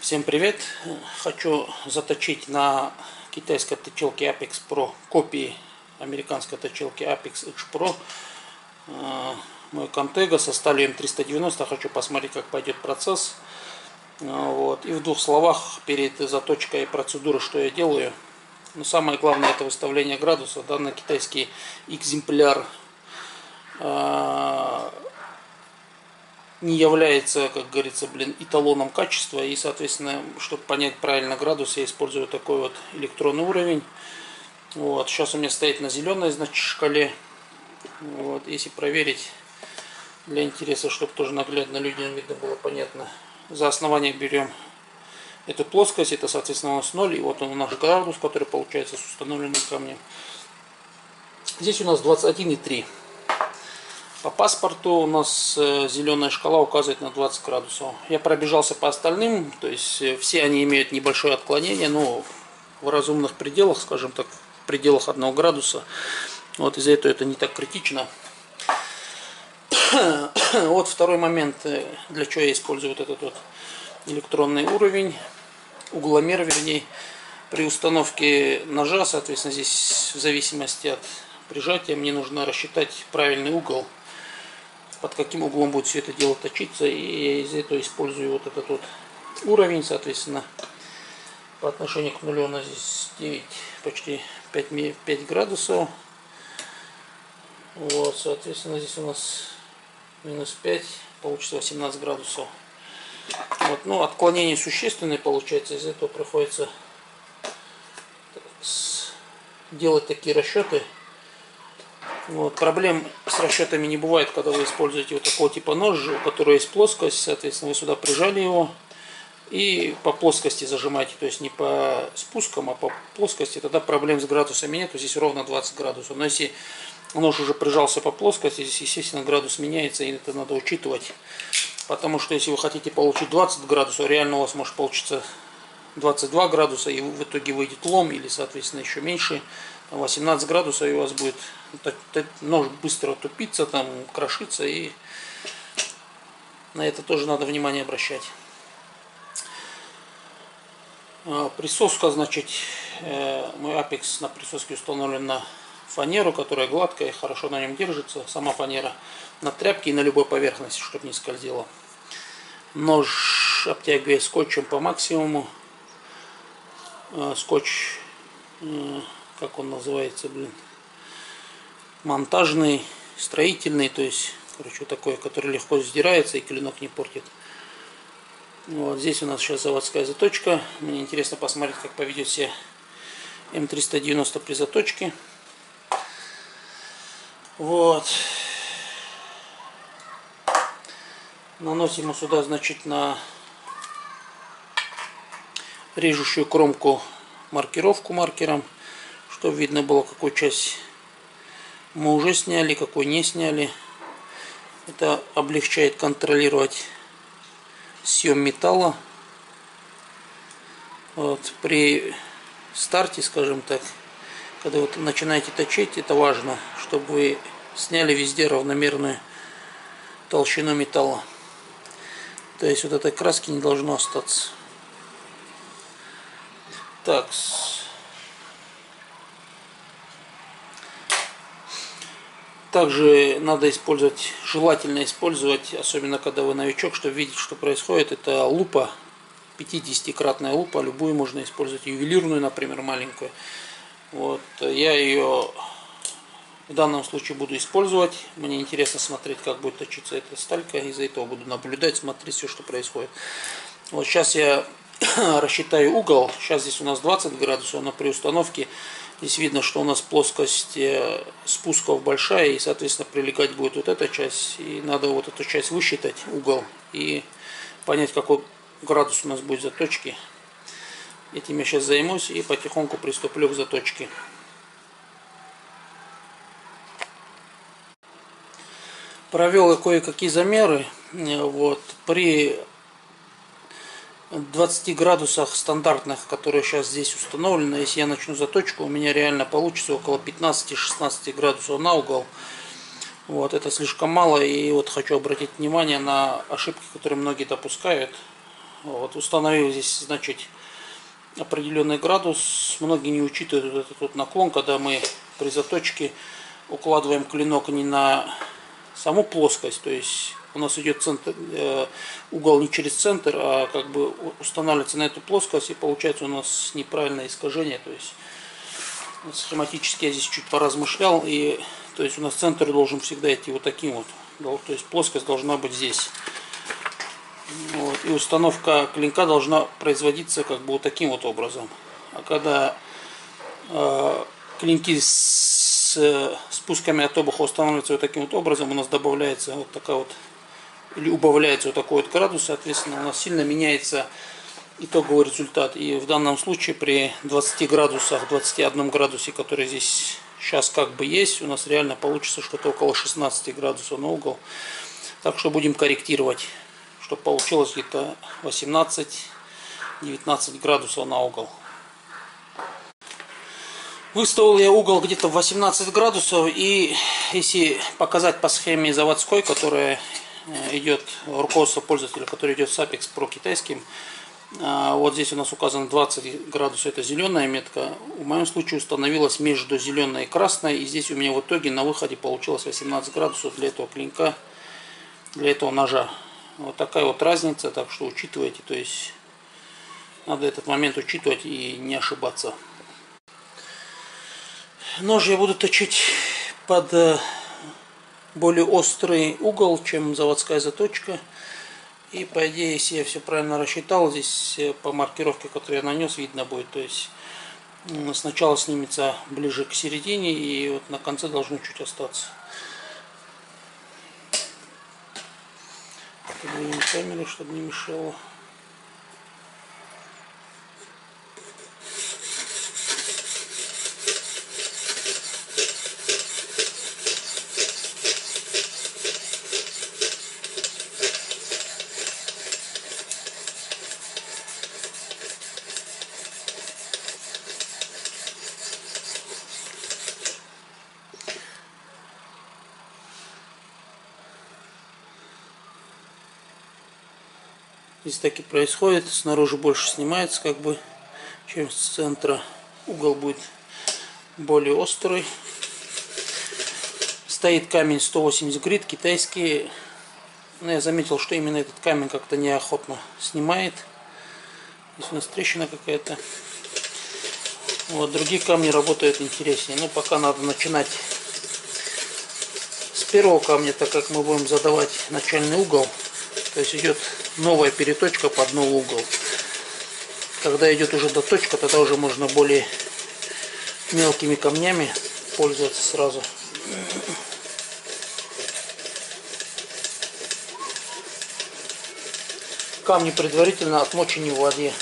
Всем привет! Хочу заточить на китайской точилке Apex Pro копии американской точилки Apex Edge Pro э, мой Conтега со сталью М390. Хочу посмотреть, как пойдет процесс. Э, вот. И в двух словах перед заточкой процедуры, что я делаю. Но самое главное это выставление градуса. Данный китайский экземпляр э, не является, как говорится, блин, эталоном качества. И, соответственно, чтобы понять правильно градус, я использую такой вот электронный уровень. Вот, сейчас у меня стоит на зеленой, значит, шкале. Вот, если проверить для интереса, чтобы тоже наглядно людям видно было понятно. За основание берем эту плоскость, это, соответственно, у нас 0. И вот он наш градус, который получается с установленным камнем. Здесь у нас 21,3. По паспорту у нас э, зеленая шкала указывает на 20 градусов. Я пробежался по остальным, то есть э, все они имеют небольшое отклонение, но в разумных пределах, скажем так, в пределах 1 градуса. Вот из-за этого это не так критично. Вот второй момент, э, для чего я использую вот этот вот электронный уровень, угломер вернее. При установке ножа, соответственно, здесь в зависимости от прижатия мне нужно рассчитать правильный угол под каким углом будет все это дело точиться. И я из этого использую вот этот вот уровень, соответственно, по отношению к нулю у нас здесь 9, почти 5, 5 градусов. Вот, соответственно, здесь у нас минус 5, получится 18 градусов. Вот, ну, отклонение существенное получается, из этого приходится делать такие расчеты. Вот. Проблем с расчетами не бывает, когда вы используете вот такого типа нож, у которого есть плоскость, соответственно, вы сюда прижали его и по плоскости зажимаете, то есть не по спускам, а по плоскости, тогда проблем с градусами нет, здесь ровно 20 градусов. Но если нож уже прижался по плоскости, здесь, естественно, градус меняется, и это надо учитывать. Потому что если вы хотите получить 20 градусов, реально у вас может получиться 22 градуса, и в итоге выйдет лом, или, соответственно, еще меньше. 18 градусов, и у вас будет нож быстро тупиться, там, крошиться, и на это тоже надо внимание обращать. А, присоска, значит, э, мой Apex на присоске установлен на фанеру, которая гладкая, хорошо на нем держится, сама фанера, на тряпке и на любой поверхности, чтобы не скользило. Нож обтягивая скотчем по максимуму. А, скотч э, как он называется, блин, монтажный, строительный, то есть, короче, такой, который легко сдирается и клинок не портит. Вот здесь у нас сейчас заводская заточка. Мне интересно посмотреть, как поведет себя М390 при заточке. Вот. Наносим сюда, значит, на режущую кромку маркировку маркером чтобы видно было, какую часть мы уже сняли, какой не сняли. Это облегчает контролировать съем металла. Вот, при старте, скажем так, когда вы начинаете точить, это важно, чтобы вы сняли везде равномерную толщину металла. То есть вот этой краски не должно остаться. Так, Также надо использовать, желательно использовать, особенно когда вы новичок, чтобы видеть, что происходит. Это лупа, 50-кратная лупа, любую можно использовать, ювелирную, например, маленькую. Вот, я ее в данном случае буду использовать. Мне интересно смотреть, как будет точиться эта сталька. Из-за этого буду наблюдать, смотреть все, что происходит. Вот сейчас я рассчитаю угол. Сейчас здесь у нас 20 градусов, но при установке Здесь видно, что у нас плоскость э, спусков большая, и, соответственно, прилегать будет вот эта часть. И надо вот эту часть высчитать, угол, и понять, какой градус у нас будет заточки. Этим я сейчас займусь и потихоньку приступлю к заточке. Провел кое-какие замеры. Э, вот, при 20 градусах стандартных, которые сейчас здесь установлены, если я начну заточку, у меня реально получится около 15-16 градусов на угол. Вот, это слишком мало, и вот хочу обратить внимание на ошибки, которые многие допускают. Вот, установил здесь, значит, определенный градус. Многие не учитывают вот этот вот наклон, когда мы при заточке укладываем клинок не на саму плоскость, то есть у нас идет центр, э, угол не через центр, а как бы устанавливается на эту плоскость, и получается у нас неправильное искажение. То есть схематически я здесь чуть поразмышлял, и то есть у нас центр должен всегда идти вот таким вот. То есть плоскость должна быть здесь. Вот, и установка клинка должна производиться как бы вот таким вот образом. А когда э, клинки с спусками от обуха устанавливаются вот таким вот образом, у нас добавляется вот такая вот или убавляется вот такой вот градус, соответственно, у нас сильно меняется итоговый результат. И в данном случае при 20 градусах, 21 градусе, который здесь сейчас как бы есть, у нас реально получится что-то около 16 градусов на угол. Так что будем корректировать, чтобы получилось где-то 18-19 градусов на угол. Выставил я угол где-то в 18 градусов и если показать по схеме заводской, которая идет руководство пользователя, который идет с Apex Pro китайским. А, вот здесь у нас указано 20 градусов, это зеленая метка. В моем случае установилась между зеленой и красной. И здесь у меня в итоге на выходе получилось 18 градусов для этого клинка, для этого ножа. Вот такая вот разница, так что учитывайте. То есть надо этот момент учитывать и не ошибаться. Нож я буду точить под э, более острый угол, чем заводская заточка. И по идее, если я все правильно рассчитал, здесь э, по маркировке, которую я нанес, видно будет. То есть сначала снимется ближе к середине и вот на конце должно чуть остаться. Камеру, чтобы не мешало. Здесь так и происходит. Снаружи больше снимается, как бы, чем с центра. Угол будет более острый. Стоит камень 180 грит, китайский. Но я заметил, что именно этот камень как-то неохотно снимает. Здесь у нас трещина какая-то. Вот, другие камни работают интереснее. Но пока надо начинать с первого камня, так как мы будем задавать начальный угол. То есть идет новая переточка под новый угол. Когда идет уже доточка, тогда уже можно более мелкими камнями пользоваться сразу. Камни предварительно отмочены в воде.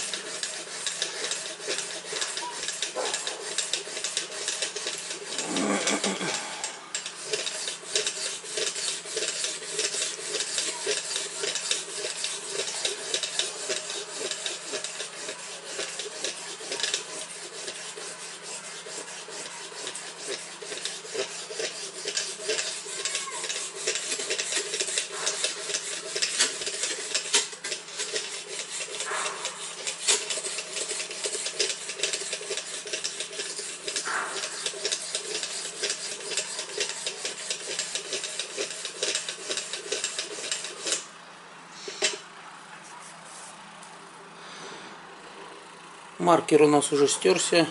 Маркер у нас уже стерся.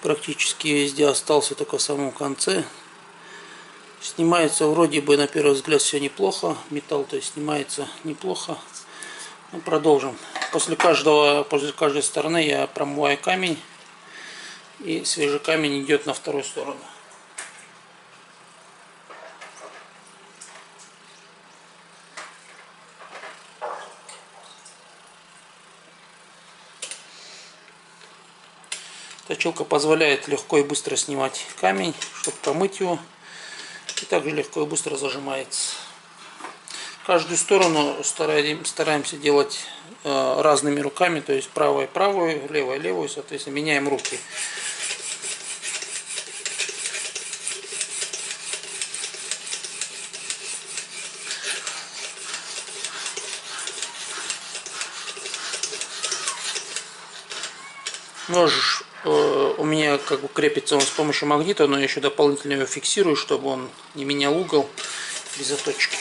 Практически везде остался только в самом конце. Снимается вроде бы на первый взгляд все неплохо. Металл то есть снимается неплохо. Ну, продолжим. После каждого, после каждой стороны я промываю камень. И свежий камень идет на вторую сторону. Точилка позволяет легко и быстро снимать камень, чтобы помыть его. И также легко и быстро зажимается. Каждую сторону стараемся делать э, разными руками, то есть правой правую, левой левую, соответственно меняем руки. Нож меня как бы крепится он с помощью магнита, но я еще дополнительно его фиксирую, чтобы он не менял угол при заточке.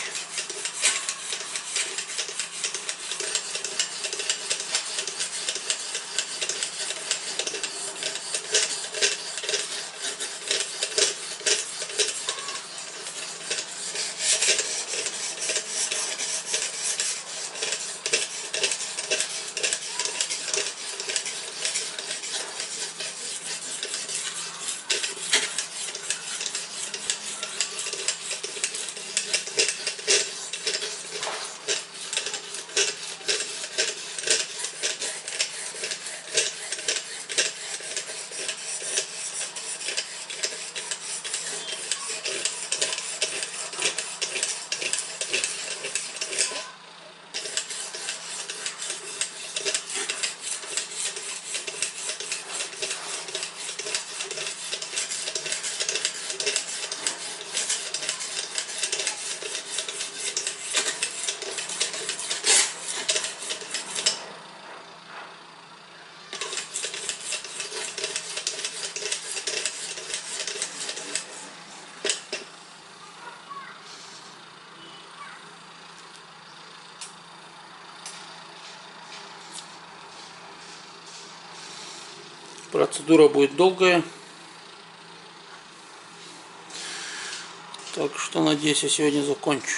Процедура будет долгая. Так что надеюсь, я сегодня закончу.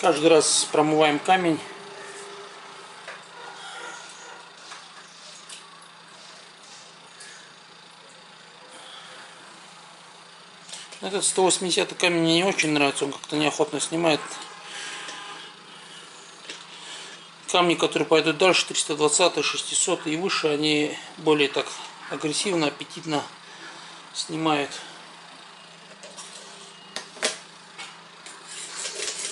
Каждый раз промываем камень. Этот 180 камень мне не очень нравится, он как-то неохотно снимает камни, которые пойдут дальше, 320, 600 и выше, они более так агрессивно, аппетитно снимают.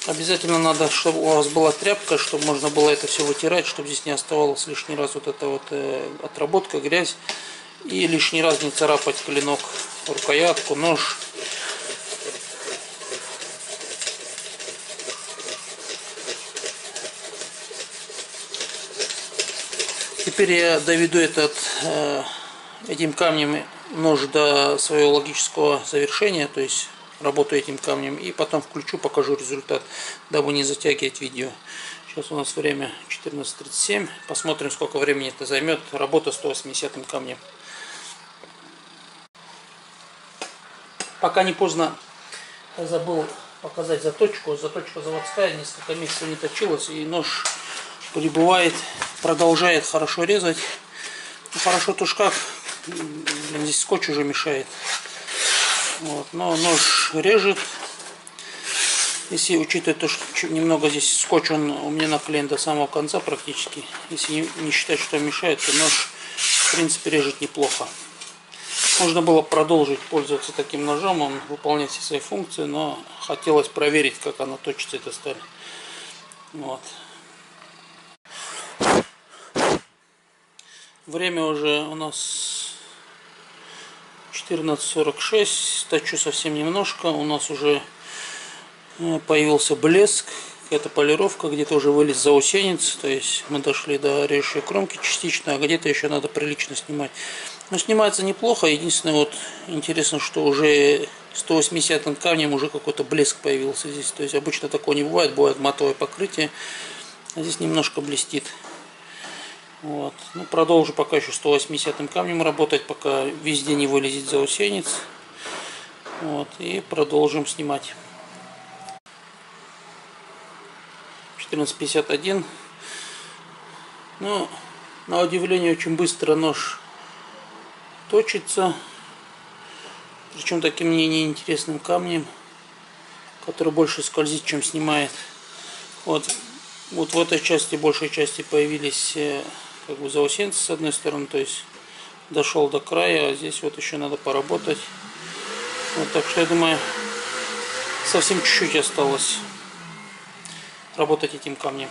Обязательно надо, чтобы у вас была тряпка, чтобы можно было это все вытирать, чтобы здесь не оставалось лишний раз вот эта вот э, отработка, грязь. И лишний раз не царапать клинок, рукоятку, нож. Теперь я доведу этот, э, этим камнем нож до своего логического завершения, то есть работаю этим камнем, и потом включу, покажу результат, дабы не затягивать видео. Сейчас у нас время 14.37, посмотрим, сколько времени это займет, работа 180 камнем. Пока не поздно, я забыл показать заточку, заточка заводская, несколько месяцев не точилась, и нож прибывает, продолжает хорошо резать. Ну, хорошо тушках, здесь скотч уже мешает. Вот, но нож режет. Если учитывать то, что немного здесь скотч, он у меня наклеен до самого конца практически. Если не, не считать, что мешает, то нож в принципе режет неплохо. Можно было продолжить пользоваться таким ножом, он выполняет все свои функции, но хотелось проверить, как она точится, эта сталь. Вот. Время уже у нас 14.46. Точу совсем немножко. У нас уже э, появился блеск. Это полировка, где-то уже вылез заусенец. То есть мы дошли до режущей кромки частично, а где-то еще надо прилично снимать. Но снимается неплохо. Единственное, вот интересно, что уже 180 камнем уже какой-то блеск появился здесь. То есть обычно такого не бывает. Бывает матовое покрытие. А здесь немножко блестит. Вот. Ну, продолжу пока еще 180 камнем работать, пока везде не вылезет заусенец. Вот. И продолжим снимать. 1451. Ну, на удивление, очень быстро нож точится. Причем таким мне неинтересным камнем, который больше скользит, чем снимает. Вот, вот в этой части, большей части появились э, как бы заусенцы с одной стороны, то есть дошел до края, а здесь вот еще надо поработать. Вот так что я думаю, совсем чуть-чуть осталось работать этим камнем.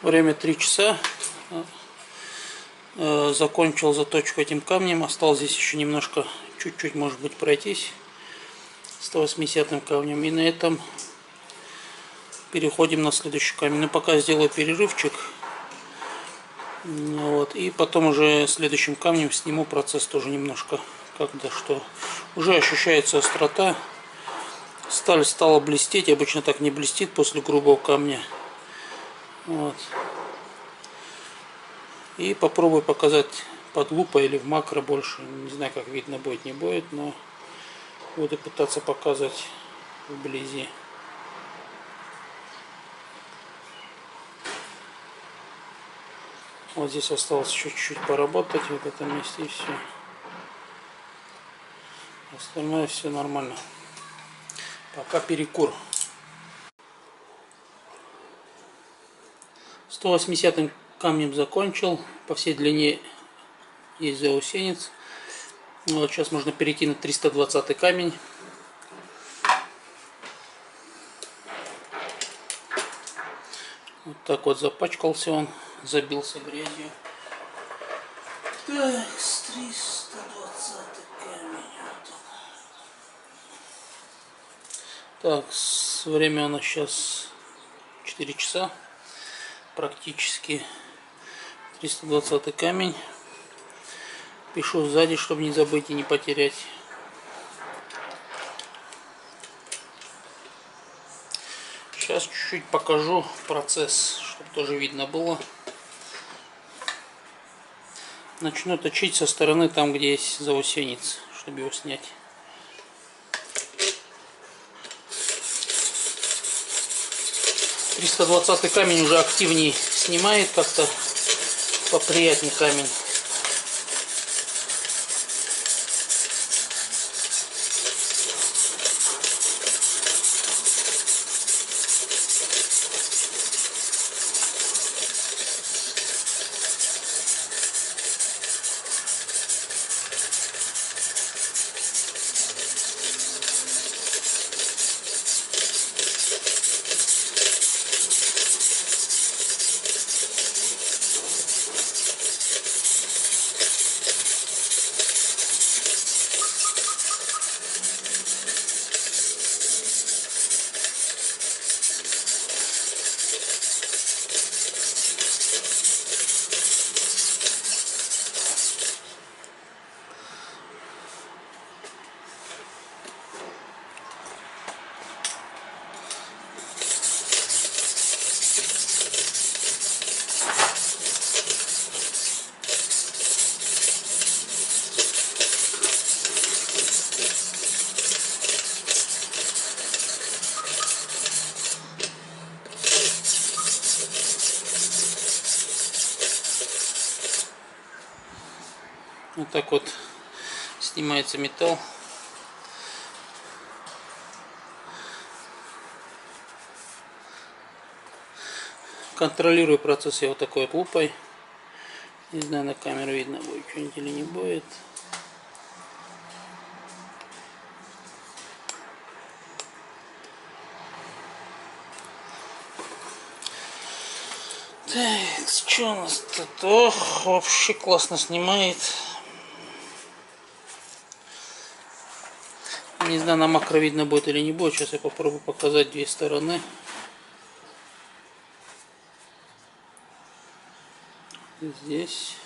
Время 3 часа. Э, закончил заточку этим камнем. Осталось здесь еще немножко, чуть-чуть, может быть, пройтись 180 камнем. И на этом переходим на следующий камень. Но пока сделаю перерывчик. Вот. И потом уже следующим камнем сниму процесс тоже немножко. Когда что. Уже ощущается острота. Сталь стала блестеть. Обычно так не блестит после грубого камня. Вот. И попробую показать под лупой или в макро больше. Не знаю, как видно будет, не будет, но буду пытаться показать вблизи. Вот здесь осталось чуть-чуть поработать в этом месте и все. Остальное все нормально. Пока перекур. 180 камнем закончил. По всей длине есть заусенец. Ну, вот сейчас можно перейти на 320 камень. Вот так вот запачкался он, забился грязью. Так, 320 камень. Так, время у нас сейчас 4 часа практически. 320 камень. Пишу сзади, чтобы не забыть и не потерять. Сейчас чуть-чуть покажу процесс, чтобы тоже видно было. Начну точить со стороны там, где есть заусенец, чтобы его снять. Триста двадцатый камень уже активнее снимает как-то поприятнее камень. Так вот снимается металл. Контролирую процесс я вот такой вот лупой. Не знаю, на камеру видно будет что-нибудь или не будет. Так, что у нас тут? Ох, вообще классно снимает. Не знаю, на макро видно будет или не будет. Сейчас я попробую показать две стороны. Здесь.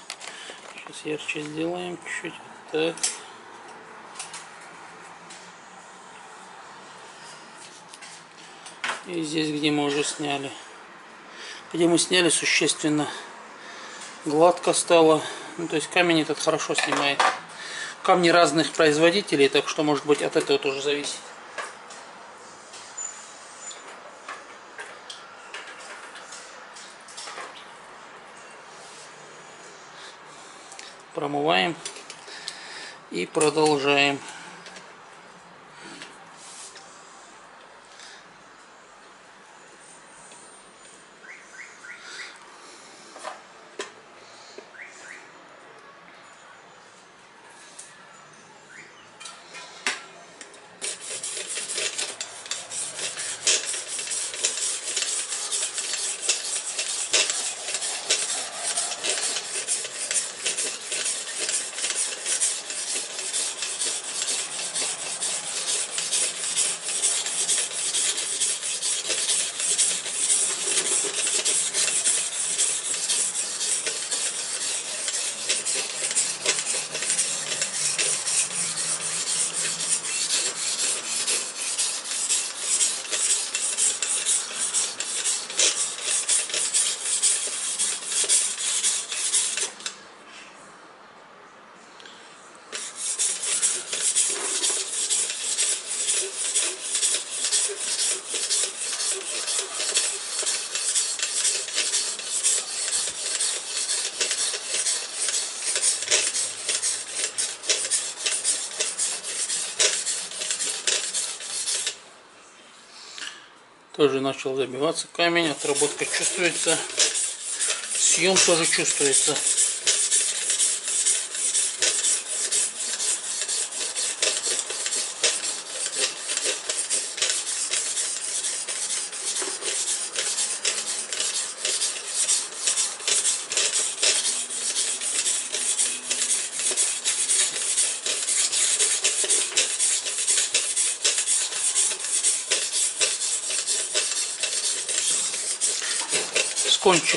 Сейчас ярче сделаем чуть-чуть. Так. И здесь, где мы уже сняли. Где мы сняли, существенно гладко стало. Ну, то есть камень этот хорошо снимает камни разных производителей, так что может быть от этого тоже зависит. Промываем и продолжаем. Тоже начал забиваться камень, отработка чувствуется. Съем тоже чувствуется.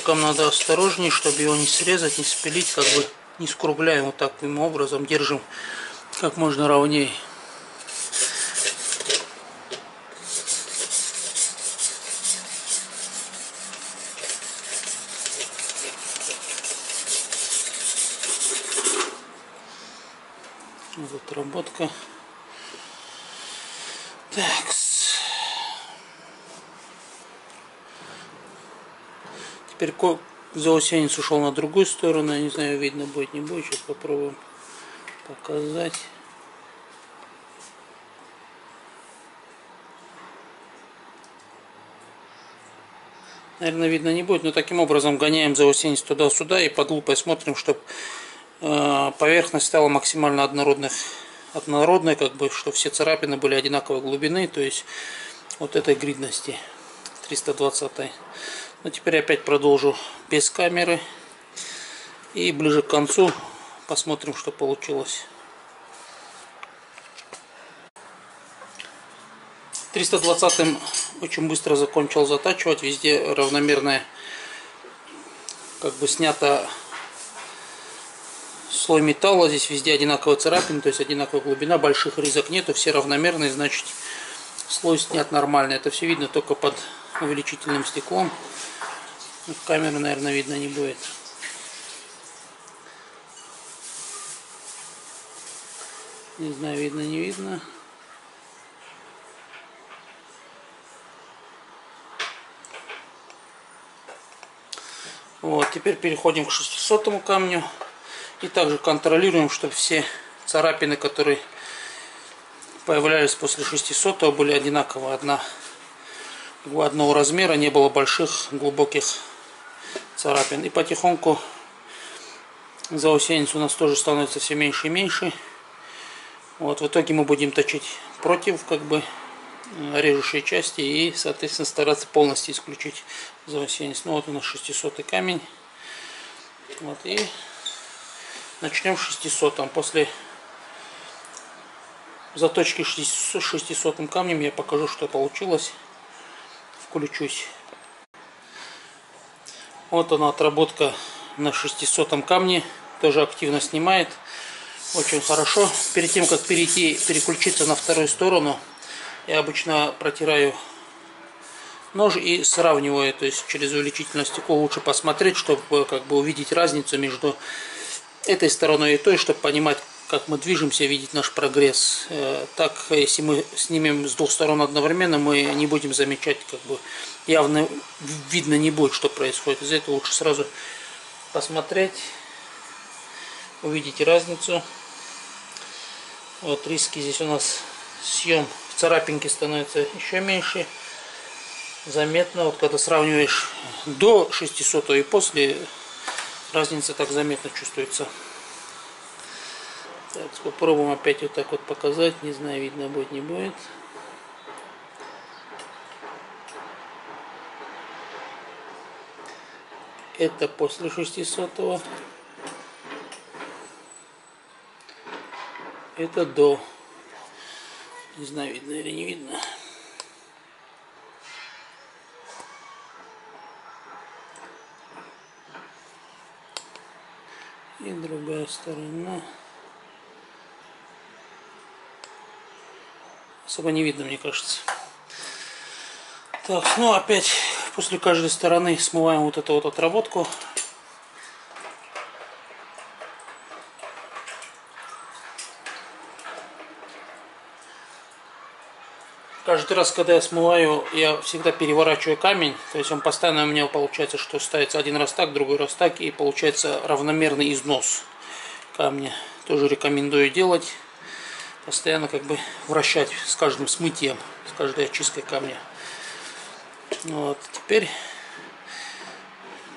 Кончиком надо осторожнее, чтобы его не срезать, не спилить, как бы не скругляем вот таким образом, держим как можно ровнее. Вот отработка. Так, Теперь заусенец ушел на другую сторону. Я не знаю, видно будет, не будет. Сейчас попробуем показать. Наверное, видно не будет, но таким образом гоняем заусенец туда-сюда и под лупой смотрим, чтобы э, поверхность стала максимально однородных, однородной, как бы, чтобы все царапины были одинаковой глубины, то есть вот этой гридности 320 -й. Но теперь опять продолжу без камеры. И ближе к концу посмотрим, что получилось. 320 очень быстро закончил затачивать. Везде равномерная, как бы снято слой металла. Здесь везде одинаковая царапина, то есть одинаковая глубина. Больших резок нету, все равномерные, значит слой снят нормально. Это все видно только под увеличительным стеклом. В камеру, наверное, видно не будет. Не знаю, видно, не видно. Вот, теперь переходим к 600 камню. И также контролируем, чтобы все царапины, которые появлялись после 600 были одинаково одна, одного размера, не было больших глубоких царапин. И потихоньку заусенец у нас тоже становится все меньше и меньше. Вот, в итоге мы будем точить против как бы режущей части и, соответственно, стараться полностью исключить заусенец. Ну вот у нас 600 камень. Вот, и начнем 600. После заточки 600 камнем я покажу, что получилось. Включусь. Вот она отработка на 600 камне. Тоже активно снимает. Очень хорошо. Перед тем, как перейти, переключиться на вторую сторону, я обычно протираю нож и сравниваю. То есть через увеличительное стекло лучше посмотреть, чтобы как бы увидеть разницу между этой стороной и той, чтобы понимать, как мы движемся, видеть наш прогресс. Э, так, если мы снимем с двух сторон одновременно, мы не будем замечать, как бы явно видно не будет, что происходит. Из этого лучше сразу посмотреть, увидеть разницу. Вот риски здесь у нас съем царапинки становятся еще меньше. Заметно, вот когда сравниваешь до 600 и после, разница так заметно чувствуется. Так, попробуем опять вот так вот показать. Не знаю, видно будет, не будет. Это после 600 -го. Это до. Не знаю, видно или не видно. И другая сторона. Особо не видно, мне кажется. Так, ну опять после каждой стороны смываем вот эту вот отработку. Каждый раз, когда я смываю, я всегда переворачиваю камень. То есть он постоянно у меня получается, что ставится один раз так, другой раз так. И получается равномерный износ камня. Тоже рекомендую делать постоянно как бы вращать с каждым смытием, с каждой очисткой камня. Вот, теперь,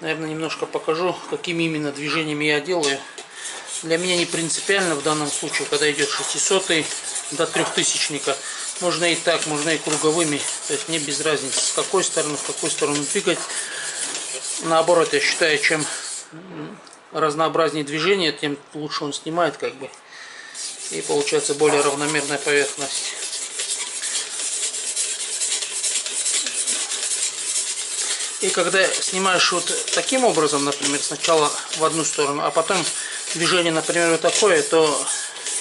наверное, немножко покажу, какими именно движениями я делаю. Для меня не принципиально в данном случае, когда идет 600 до трехтысячника. Можно и так, можно и круговыми. То есть мне без разницы, с какой стороны, в какую сторону двигать. Наоборот, я считаю, чем разнообразнее движение, тем лучше он снимает как бы. И получается более равномерная поверхность. И когда снимаешь вот таким образом, например, сначала в одну сторону, а потом движение, например, вот такое, то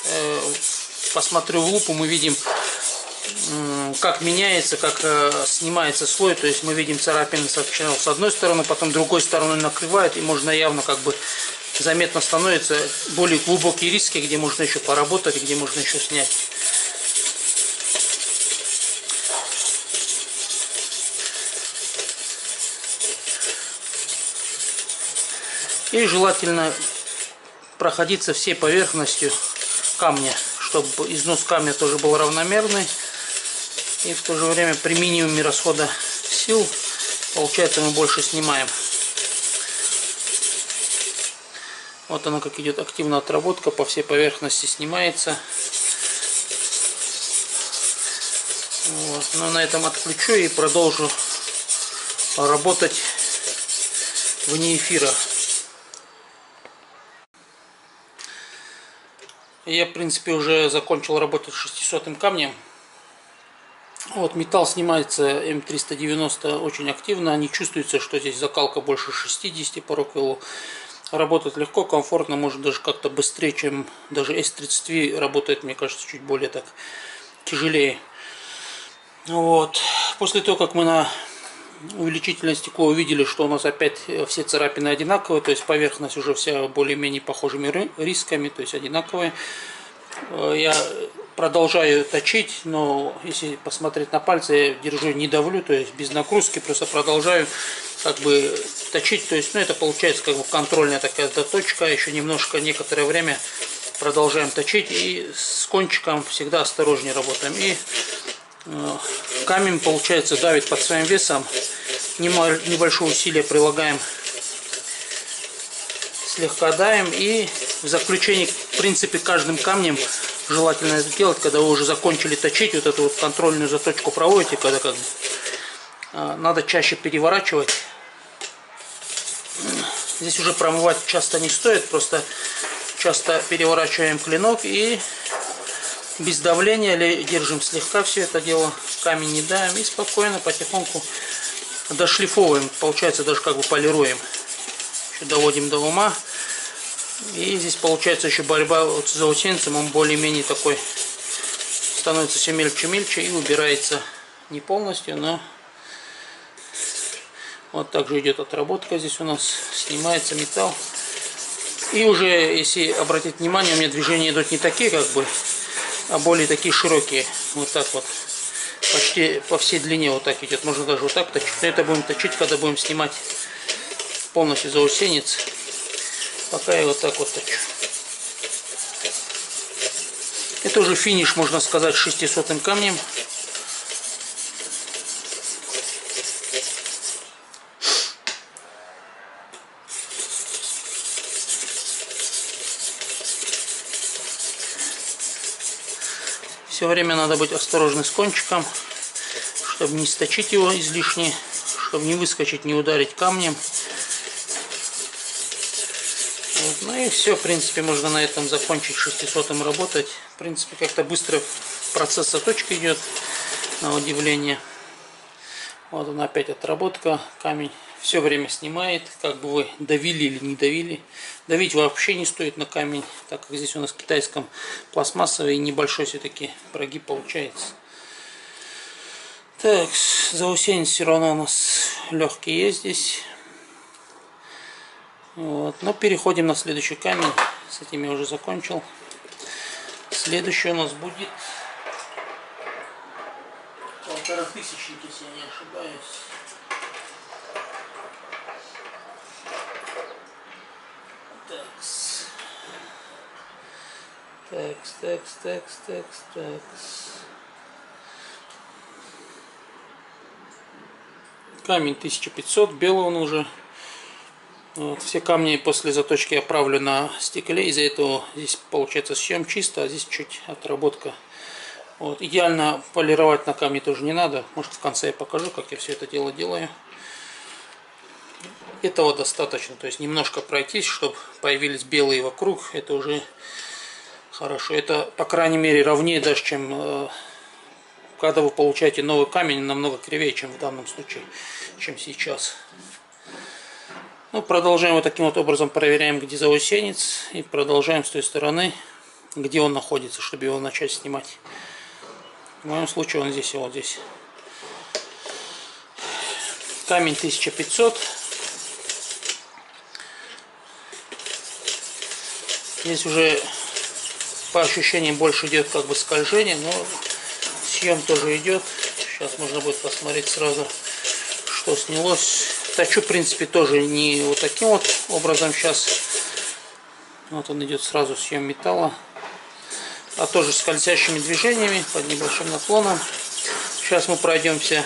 э, посмотрю в лупу, мы видим, как меняется, как э, снимается слой. То есть мы видим царапины сначала с одной стороны, потом другой стороной накрывает, и можно явно как бы заметно становится более глубокие риски, где можно еще поработать, где можно еще снять. И желательно проходиться всей поверхностью камня, чтобы износ камня тоже был равномерный. И в то же время при минимуме расхода сил, получается, мы больше снимаем. Вот она как идет активная отработка, по всей поверхности снимается. Вот. Но на этом отключу и продолжу работать вне эфира. Я, в принципе, уже закончил работать 600 камнем. Вот металл снимается М390 очень активно. Не чувствуется, что здесь закалка больше 60 по роквеллу. Работать легко, комфортно, может даже как-то быстрее, чем даже S30V работает, мне кажется, чуть более так тяжелее. Вот. После того, как мы на увеличительное стекло увидели, что у нас опять все царапины одинаковые, то есть поверхность уже вся более-менее похожими рисками, то есть одинаковые. Э, я продолжаю точить, но если посмотреть на пальцы, я держу, не давлю, то есть без нагрузки, просто продолжаю как бы точить, то есть, ну, это получается как бы контрольная такая точка, еще немножко, некоторое время продолжаем точить и с кончиком всегда осторожнее работаем. И Э, камень, получается, давит под своим весом. Небольшое усилие прилагаем. Слегка давим. И в заключении, в принципе, каждым камнем желательно это делать, когда вы уже закончили точить, вот эту вот контрольную заточку проводите, когда как э, надо чаще переворачивать. Здесь уже промывать часто не стоит, просто часто переворачиваем клинок и без давления держим слегка все это дело, камень не давим и спокойно потихоньку дошлифовываем, получается даже как бы полируем. Еще доводим до ума. И здесь получается еще борьба вот с заусенцем, он более-менее такой становится все мельче-мельче и убирается не полностью, но вот также идет отработка здесь у нас, снимается металл. И уже, если обратить внимание, у меня движения идут не такие, как бы а более такие широкие. Вот так вот. Почти по всей длине вот так идет. Можно даже вот так точить. Но это будем точить, когда будем снимать полностью заусенец. Пока я вот так вот точу. Это уже финиш, можно сказать, 600 камнем. Все время надо быть осторожны с кончиком, чтобы не сточить его излишне, чтобы не выскочить, не ударить камнем. Вот. Ну все, в принципе, можно на этом закончить 600 работать. В принципе, как-то быстро процесс заточки идет, на удивление. Вот он опять отработка, камень все время снимает, как бы вы давили или не давили. Давить вообще не стоит на камень, так как здесь у нас в китайском пластмассовый и небольшой все-таки прогиб получается. Так, заусенец все равно у нас легкий есть здесь. Вот. Но переходим на следующий камень. С этим я уже закончил. Следующий у нас будет полтора тысячники, если я не ошибаюсь. Текст, текст, текст, текст, текст. Камень 1500, белый он уже. Вот, все камни после заточки я правлю на стекле, из-за этого здесь получается съем чисто, а здесь чуть отработка. Вот, идеально полировать на камне тоже не надо. Может в конце я покажу, как я все это дело делаю. Этого достаточно, то есть немножко пройтись, чтобы появились белые вокруг, это уже хорошо. Это, по крайней мере, ровнее даже, чем э, когда вы получаете новый камень, намного кривее, чем в данном случае, чем сейчас. Ну, продолжаем вот таким вот образом, проверяем, где заусенец, и продолжаем с той стороны, где он находится, чтобы его начать снимать. В моем случае он здесь и вот здесь. Камень 1500. Здесь уже по ощущениям больше идет как бы скольжение, но съем тоже идет. Сейчас можно будет посмотреть сразу, что снялось. Точу, в принципе, тоже не вот таким вот образом сейчас. Вот он идет сразу съем металла. А тоже скользящими движениями, под небольшим наклоном. Сейчас мы пройдемся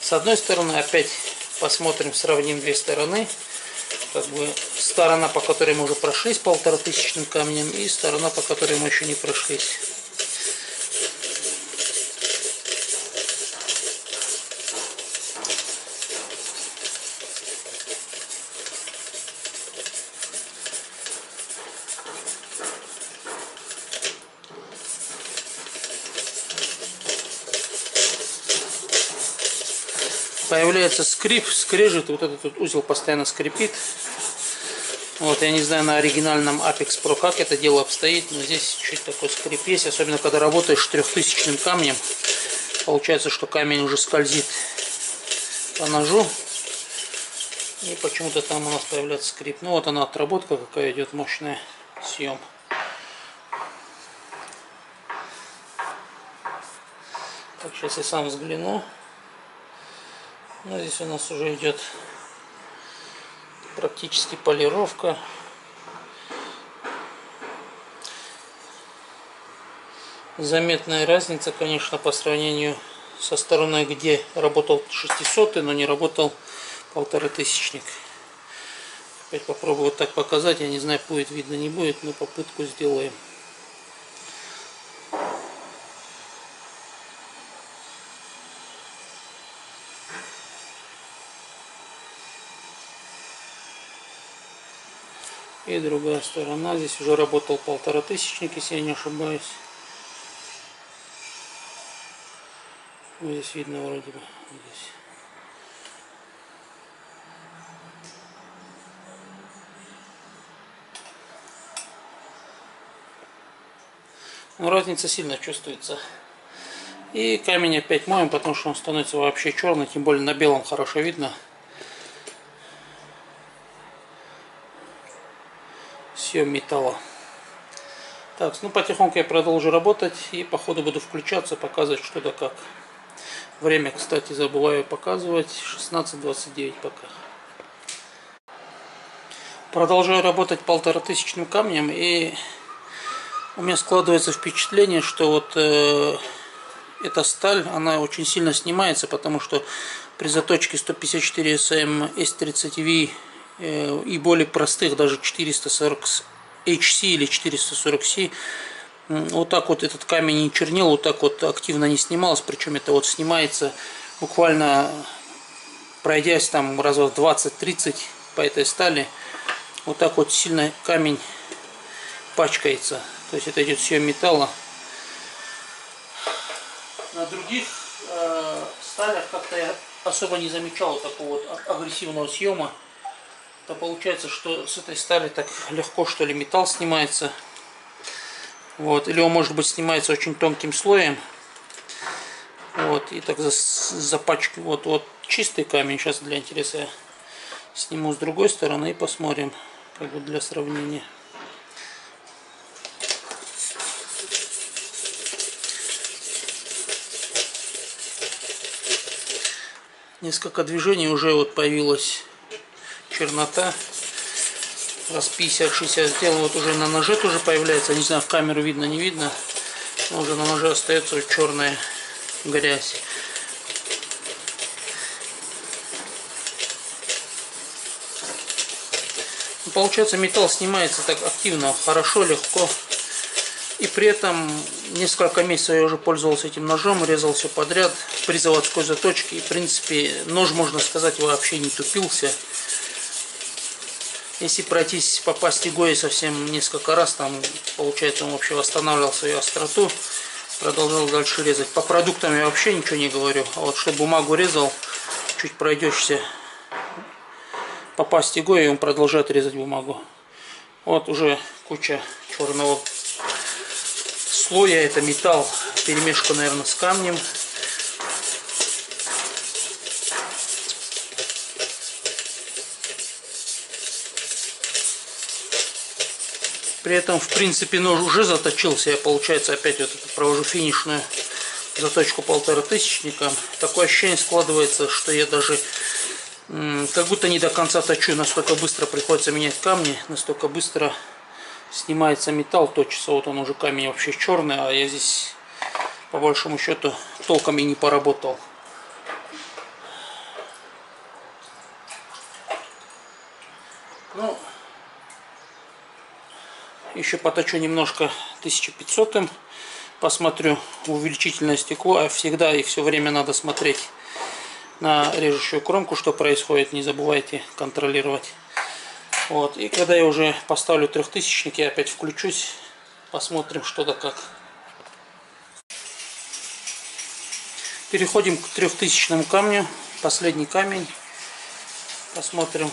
с одной стороны, опять посмотрим, сравним две стороны. Как бы сторона, по которой мы уже прошлись полтора тысячным камнем, и сторона, по которой мы еще не прошлись. появляется скрип, скрежет, вот этот вот узел постоянно скрипит. Вот, я не знаю на оригинальном Apex Pro как это дело обстоит, но здесь чуть такой скрип есть, особенно когда работаешь трехтысячным камнем. Получается, что камень уже скользит по ножу. И почему-то там у нас появляется скрип. Ну вот она отработка какая идет мощная съем. Так, сейчас я сам взгляну. Ну, здесь у нас уже идет практически полировка. Заметная разница, конечно, по сравнению со стороной, где работал 600, но не работал полторы тысячник. Опять попробую вот так показать. Я не знаю, будет видно, не будет, но попытку сделаем. И другая сторона. Здесь уже работал полтора тысячник, если я не ошибаюсь. Ну, здесь видно вроде бы. Здесь. Но разница сильно чувствуется. И камень опять моем, потому что он становится вообще черный, тем более на белом хорошо видно. Съем металла. Так, ну потихоньку я продолжу работать и по ходу буду включаться, показывать что да как. Время, кстати, забываю показывать. 16.29 пока. Продолжаю работать полтора тысячным камнем и у меня складывается впечатление, что вот э, эта сталь, она очень сильно снимается, потому что при заточке 154 SM S30V Э, и более простых, даже 440 HC или 440C. Вот так вот этот камень не чернил, вот так вот активно не снималось, причем это вот снимается буквально пройдясь там раз в 20-30 по этой стали, вот так вот сильно камень пачкается. То есть это идет съем металла. На других э, сталях как-то я особо не замечал такого вот агрессивного съема то получается, что с этой стали так легко, что ли, металл снимается. Вот. Или он, может быть, снимается очень тонким слоем. Вот. И так запачкаю. Вот, вот чистый камень. Сейчас для интереса я сниму с другой стороны и посмотрим, как бы для сравнения. Несколько движений уже вот появилось чернота. Раз 50-60 сделал, вот уже на ноже тоже появляется. Не знаю, в камеру видно, не видно. Но уже на ноже остается вот черная грязь. Ну, получается металл снимается так активно, хорошо, легко. И при этом несколько месяцев я уже пользовался этим ножом, резал все подряд при заводской заточке. И, в принципе, нож, можно сказать, вообще не тупился. Если пройтись по пасти Гои совсем несколько раз, там получается он вообще восстанавливал свою остроту, продолжал дальше резать. По продуктам я вообще ничего не говорю. А вот что бумагу резал, чуть пройдешься по пасти Гои, он продолжает резать бумагу. Вот уже куча черного слоя, это металл, перемешка, наверное, с камнем. При этом, в принципе, нож уже заточился. Я, получается, опять вот провожу финишную заточку полтора тысячника. Такое ощущение складывается, что я даже как будто не до конца точу. Настолько быстро приходится менять камни, настолько быстро снимается металл, точится. Вот он уже камень вообще черный, а я здесь по большому счету толком и не поработал. Еще поточу немножко 1500 посмотрю увеличительное стекло, а всегда и все время надо смотреть на режущую кромку, что происходит, не забывайте контролировать. Вот. И когда я уже поставлю трехтысячник, я опять включусь, посмотрим что да как. Переходим к трехтысячному камню. Последний камень. Посмотрим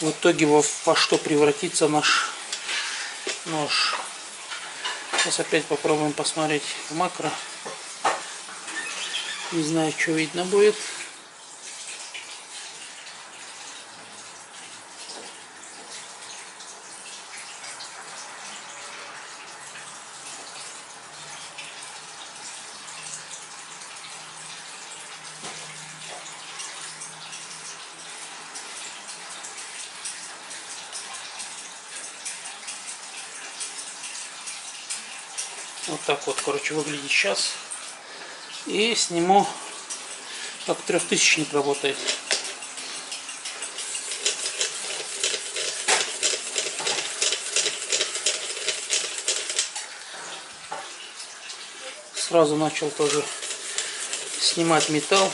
в итоге во, во что превратится наш нож. Сейчас опять попробуем посмотреть в макро. Не знаю, что видно будет. Вот короче, выглядит сейчас. И сниму, как трехтысячник работает. Сразу начал тоже снимать металл.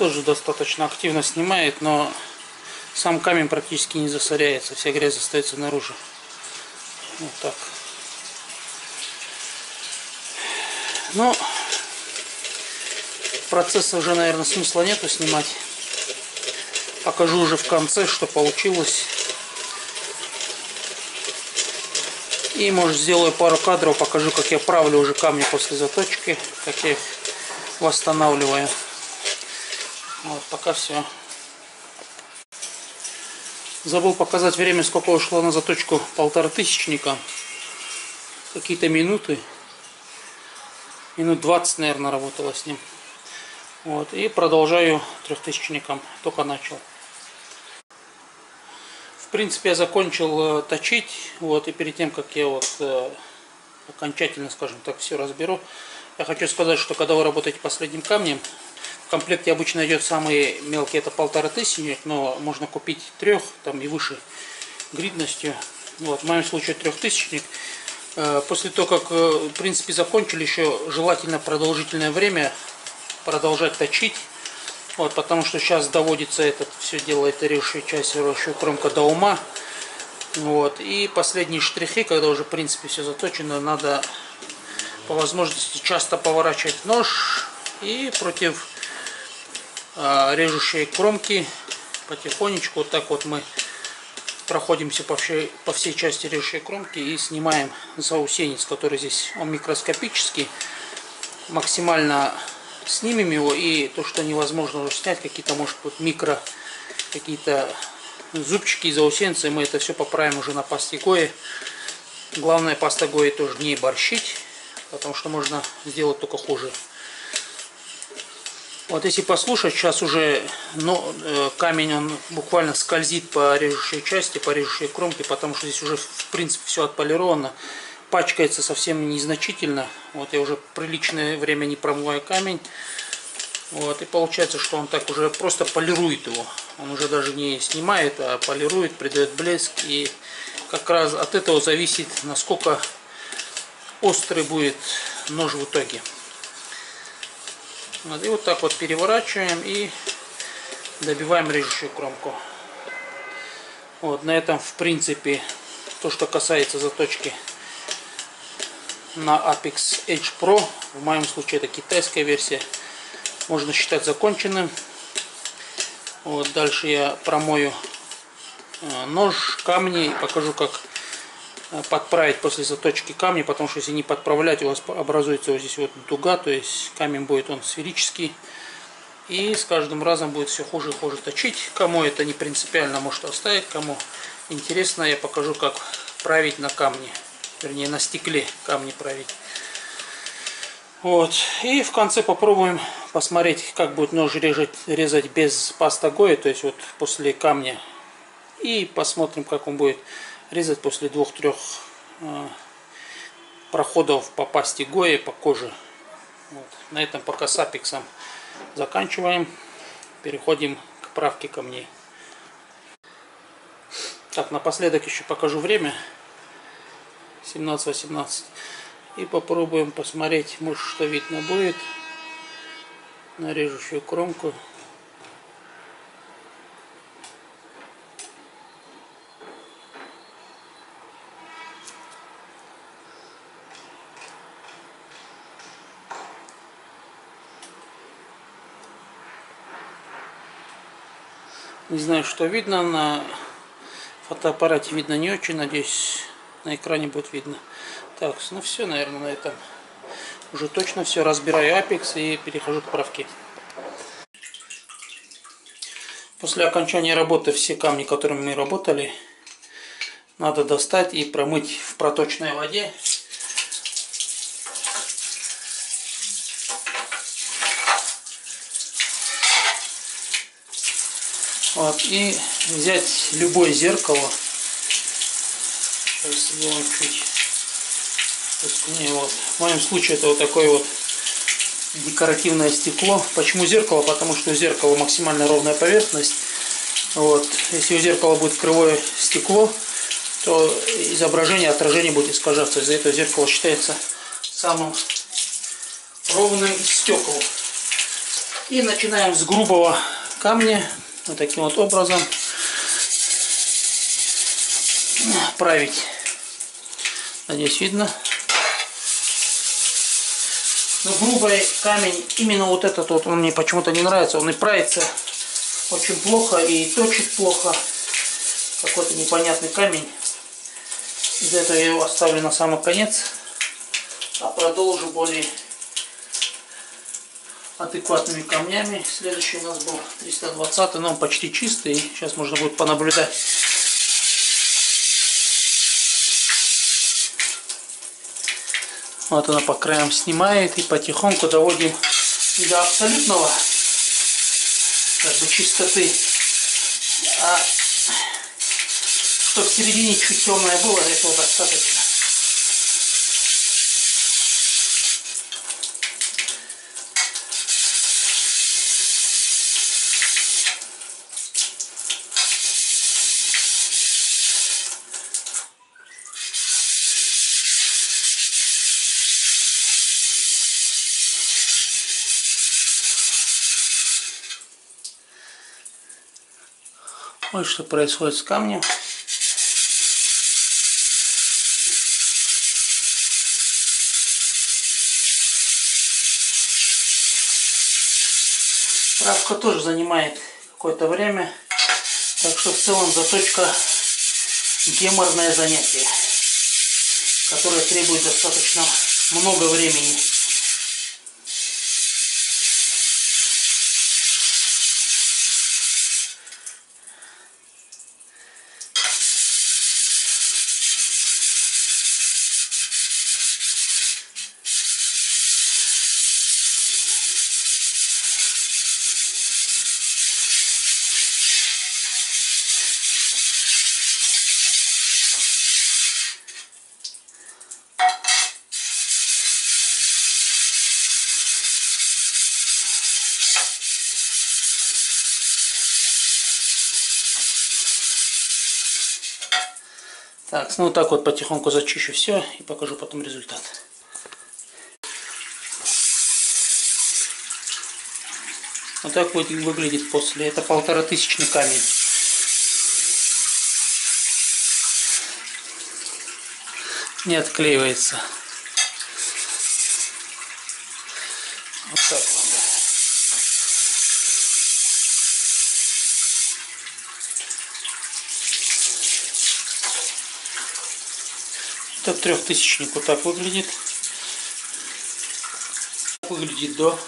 Тоже достаточно активно снимает, но сам камень практически не засоряется, вся грязь остается наружу. Вот так. Ну, процесса уже, наверное, смысла нету снимать. Покажу уже в конце, что получилось. И, может, сделаю пару кадров, покажу, как я правлю уже камни после заточки, как я их восстанавливаю. Пока все. Забыл показать время, сколько ушло на заточку полтора тысячника. Какие-то минуты. Минут 20, наверное, работала с ним. Вот, и продолжаю трехтысячником. Только начал. В принципе, я закончил э, точить. Вот, и перед тем, как я вот э, окончательно, скажем так, все разберу, я хочу сказать, что когда вы работаете последним камнем, в комплекте обычно идет самый мелкий, это полтора тысячи, но можно купить трех там и выше гридностью. Вот, в моем случае трехтысячник. Э, после того, как э, в принципе закончили, еще желательно продолжительное время продолжать точить. Вот, потому что сейчас доводится это все дело, это режущая часть, режущая кромка до ума. Вот, и последние штрихи, когда уже в принципе все заточено, надо по возможности часто поворачивать нож и против режущие кромки потихонечку вот так вот мы проходимся по всей, по всей части режущей кромки и снимаем заусенец, который здесь он микроскопический. максимально снимем его и то, что невозможно уже снять, какие-то, может, вот микро, какие-то зубчики и заусенцы, мы это все поправим уже на пасте Гои. Главное паста Гои тоже не борщить, потому что можно сделать только хуже. Вот если послушать, сейчас уже ну, э, камень он буквально скользит по режущей части, по режущей кромке, потому что здесь уже в принципе все отполировано. Пачкается совсем незначительно. Вот я уже приличное время не промываю камень. Вот, и получается, что он так уже просто полирует его. Он уже даже не снимает, а полирует, придает блеск. И как раз от этого зависит, насколько острый будет нож в итоге. Вот, и вот так вот переворачиваем и добиваем режущую кромку. Вот, на этом, в принципе, то, что касается заточки на Apex Edge Pro, в моем случае это китайская версия, можно считать законченным. Вот, дальше я промою э, нож, камни и покажу, как подправить после заточки камни, потому что если не подправлять, у вас образуется вот здесь вот дуга, то есть камень будет он сферический. И с каждым разом будет все хуже и хуже точить. Кому это не принципиально, может оставить. Кому интересно, я покажу, как править на камне. Вернее, на стекле камни править. Вот. И в конце попробуем посмотреть, как будет нож резать, резать без пастагоя, то есть вот после камня. И посмотрим, как он будет резать после двух-трех э, проходов по пасте Гои, по коже. Вот. На этом пока с апексом заканчиваем. Переходим к правке камней. Так, напоследок еще покажу время. 17-18. И попробуем посмотреть, может что видно будет на режущую кромку. Не знаю, что видно. На фотоаппарате видно не очень. Надеюсь, на экране будет видно. Так, ну все, наверное, на этом уже точно все. Разбираю Apex и перехожу к правке. После окончания работы все камни, которыми мы работали, надо достать и промыть в проточной воде. И взять любое зеркало. Сейчас сделаем чуть тускнее. Вот. В моем случае это вот такое вот декоративное стекло. Почему зеркало? Потому что у зеркала максимально ровная поверхность. Вот. Если у зеркала будет кривое стекло, то изображение, отражение будет искажаться. Из-за этого зеркало считается самым ровным из стекол. И начинаем с грубого камня вот таким вот образом править. Надеюсь, видно. Но грубый камень, именно вот этот вот, он мне почему-то не нравится. Он и правится очень плохо и точит плохо. Какой-то непонятный камень. Из-за этого я его оставлю на самый конец. А продолжу более адекватными камнями. Следующий у нас был 320, но он почти чистый. Сейчас можно будет понаблюдать. Вот она по краям снимает и потихоньку доводим до абсолютного как бы чистоты. А чтобы в середине чуть темное было, этого достаточно. Вот что происходит с камнем. Правка тоже занимает какое-то время. Так что в целом заточка геморное занятие, которое требует достаточно много времени. Так, ну вот так вот потихоньку зачищу все и покажу потом результат. Вот так вот выглядит после. Это полтора тысячный камень. Не отклеивается. Вот так вот. Это трехтысячник вот так выглядит. Выглядит до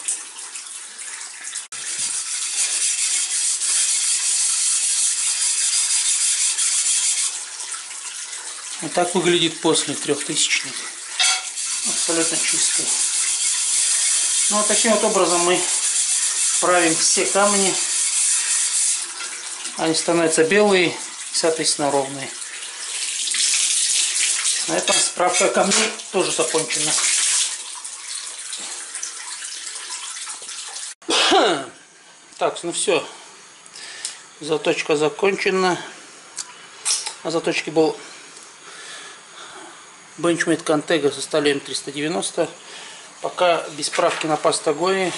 Вот так выглядит после трехтысячник. Абсолютно чистый. Ну вот таким вот образом мы правим все камни. Они становятся белые соответственно, ровные. На этом справка камней тоже закончена. Так, ну все. Заточка закончена. На заточке был Benchmade Contega со стали М390. Пока без правки на пастогоне.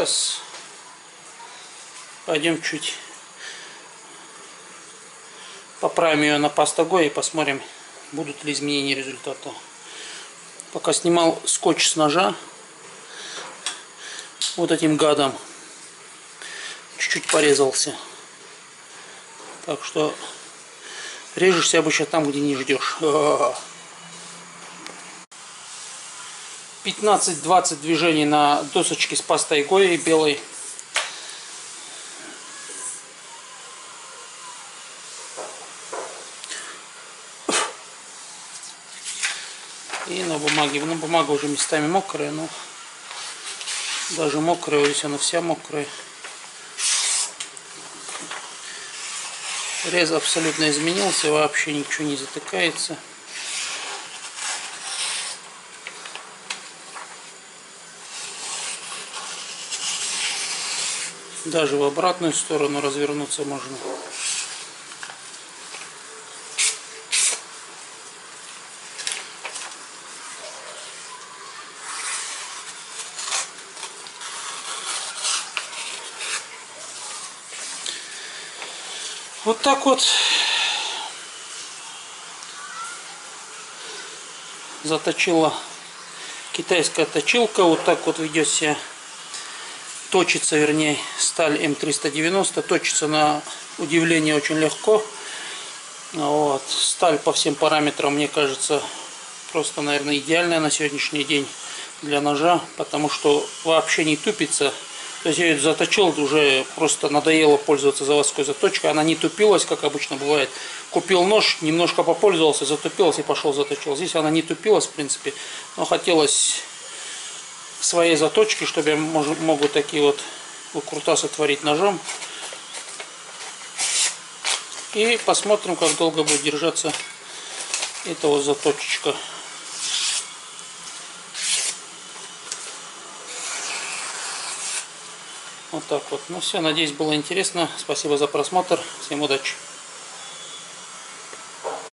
Сейчас пойдем чуть поправим ее на пастогой и посмотрим, будут ли изменения результата. Пока снимал скотч с ножа вот этим гадом, чуть-чуть порезался. Так что режешься обычно там, где не ждешь. 15-20 движений на досочке с пастой гои белой. И на бумаге. Ну, бумага уже местами мокрая, но даже мокрая, здесь она вся мокрая. Рез абсолютно изменился, вообще ничего не затыкается. Даже в обратную сторону развернуться можно. Вот так вот заточила китайская точилка. Вот так вот ведет себя точится, вернее, сталь М390, точится на удивление очень легко. Вот. Сталь по всем параметрам, мне кажется, просто, наверное, идеальная на сегодняшний день для ножа, потому что вообще не тупится. То есть я ее заточил, уже просто надоело пользоваться заводской заточкой. Она не тупилась, как обычно бывает. Купил нож, немножко попользовался, затупилась и пошел заточил. Здесь она не тупилась, в принципе, но хотелось своей заточки, чтобы я мог, могу такие вот выкрутасы творить ножом. И посмотрим, как долго будет держаться эта вот заточечка. Вот так вот. Ну все, надеюсь, было интересно. Спасибо за просмотр. Всем удачи.